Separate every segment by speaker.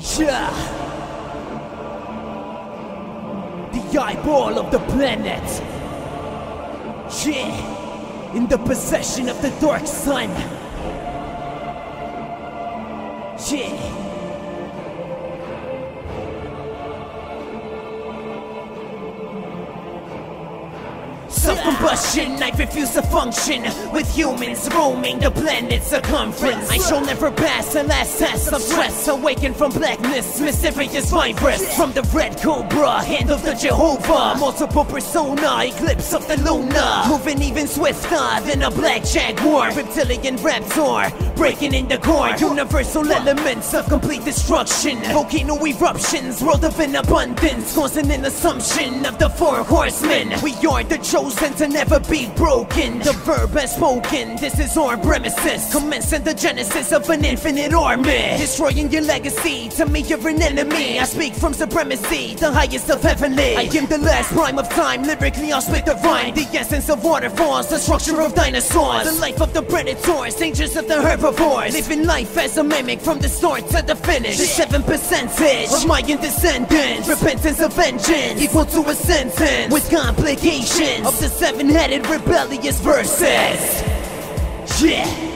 Speaker 1: Yeah. The eyeball of the planet. Yeah. In the possession of the dark sun. Yeah. Self-combustion, I refuse to function. With humans roaming the planet's circumference. I shall never pass the last test of stress. Awaken from blackness, mysterious virus From the red cobra, hand of the Jehovah. Multiple persona, eclipse of the Luna Moving even swifter than a black jaguar. Reptilian raptor, breaking in the core Universal elements of complete destruction Volcano eruptions, world of an abundance Causing an assumption of the four horsemen We are the chosen to never be broken. The verb has spoken, this is our premises. Commencing the genesis of an infinite army. Destroying your legacy, to me you're an enemy. I speak from supremacy, the highest of heavenly. I am the last prime of time, lyrically I'll spit the rhyme. The essence of waterfalls, the structure of dinosaurs. The life of the predators, dangers of the herbivores. Living life as a mimic from the start to the finish. The seven percentage of Mayan descendants. Repentance of vengeance, equal to a sentence. With complications of the seven-headed rebellious verses. Yeah.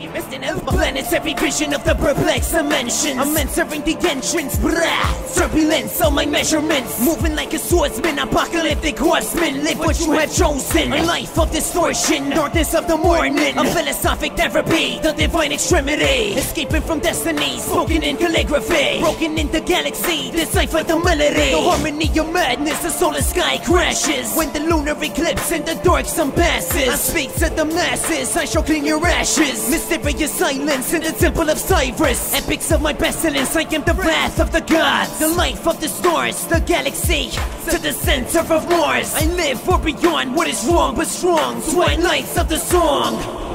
Speaker 1: Planetary vision of the perplexed dimensions. I'm entering the entrance, brah Turbulence on my measurements. Moving like a swordsman, apocalyptic horseman. Live what you have chosen. A life of distortion, darkness of the morning. A philosophic therapy, the divine extremity. Escaping from destiny, spoken in calligraphy. Broken in the galaxy, decipher the melody. The harmony of madness, the solar sky crashes. When the lunar eclipse and the dark sun passes I speak to the masses, I shall clean your ashes. Mysterious silence in the temple of Cyrus. Epics of my pestilence, I am the wrath of the gods. The life of the stars, the galaxy To the center of Mars I live for beyond what is wrong but strong. Twilights of the song